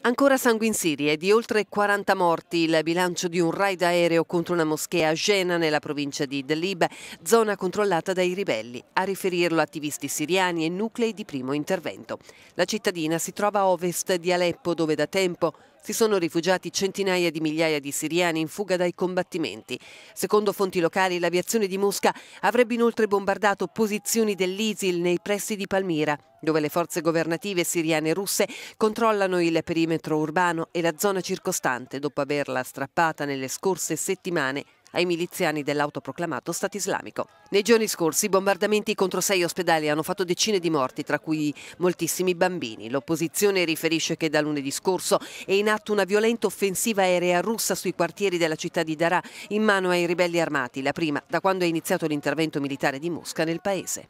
Ancora sangue in Siria di oltre 40 morti il bilancio di un raid aereo contro una moschea a Jena nella provincia di Idlib, zona controllata dai ribelli. A riferirlo attivisti siriani e nuclei di primo intervento. La cittadina si trova a ovest di Aleppo dove da tempo si sono rifugiati centinaia di migliaia di siriani in fuga dai combattimenti. Secondo fonti locali, l'aviazione di Mosca avrebbe inoltre bombardato posizioni dell'ISIL nei pressi di Palmira, dove le forze governative siriane e russe controllano il perimetro urbano e la zona circostante dopo averla strappata nelle scorse settimane ai miliziani dell'autoproclamato Stato islamico. Nei giorni scorsi i bombardamenti contro sei ospedali hanno fatto decine di morti, tra cui moltissimi bambini. L'opposizione riferisce che da lunedì scorso è in atto una violenta offensiva aerea russa sui quartieri della città di Darà in mano ai ribelli armati, la prima da quando è iniziato l'intervento militare di Mosca nel paese.